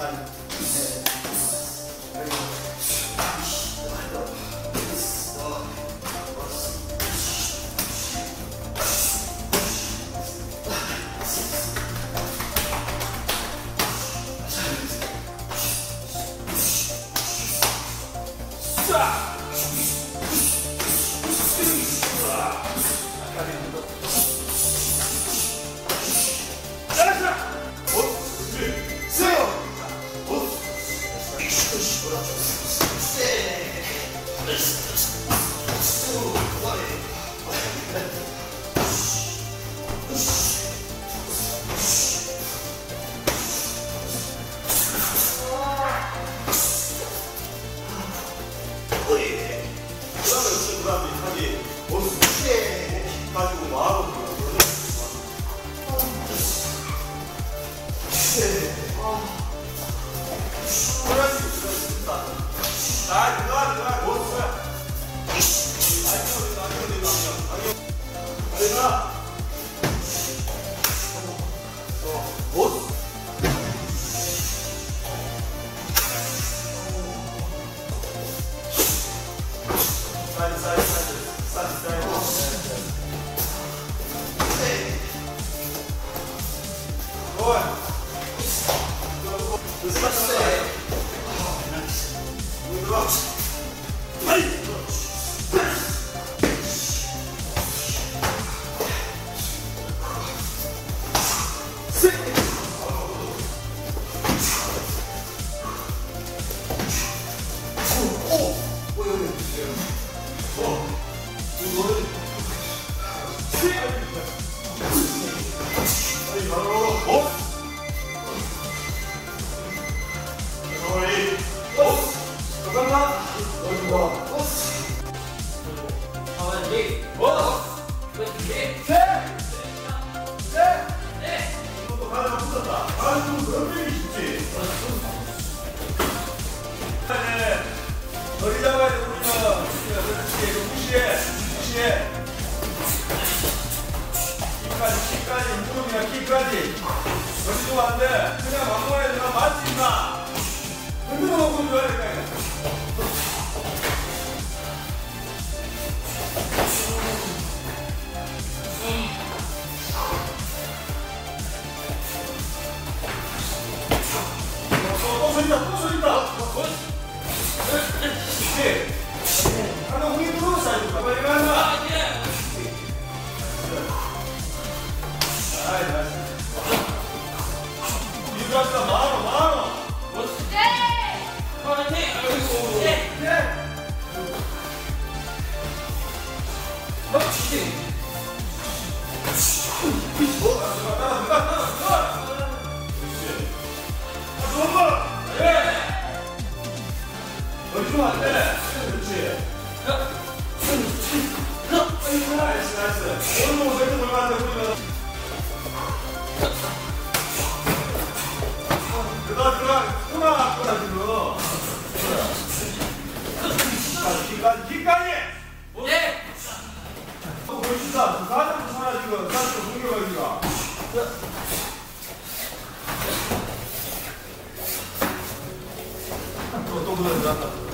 Stop! Let's go. Oh! 그냥 막무가내 내가 맞지 임마 흔들어 먹고 줘야 될까 Come on, man. 정도는 늘어났다.